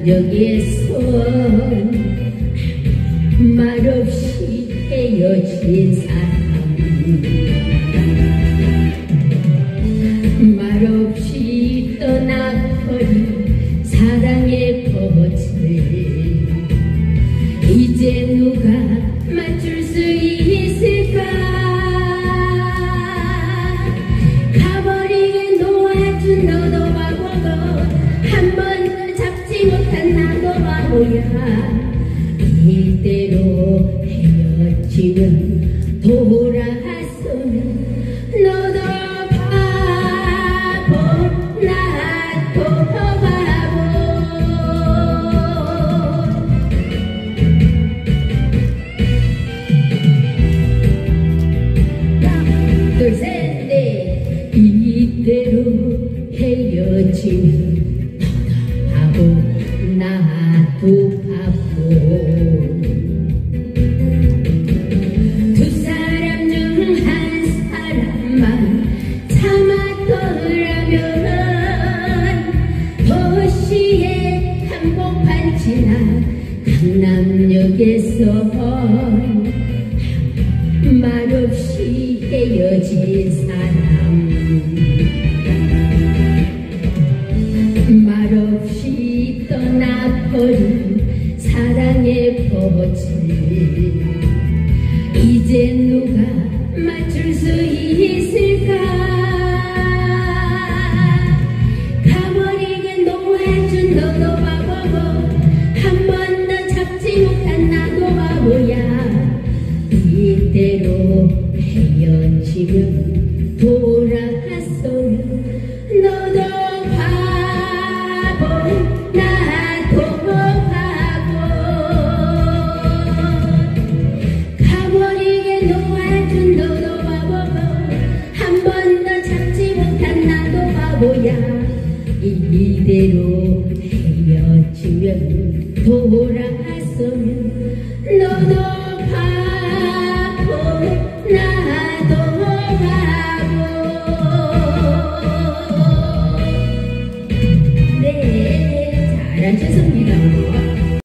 강남역에서 말없이 헤어진 사람 바보야. 이대로 헤어지면 돌아서면 너도 바보 나도 바보. 둘셋넷. 이대로 헤어지면 너도 바보 강남역에서 말없이 헤어진 사람. 말없이 떠나버린 사랑의 꽃을 이제 누가 맞출 수 있을까? 가버리게 놓아준 너도 바보고 며칠 돌아서면 너도